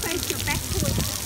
face your back towards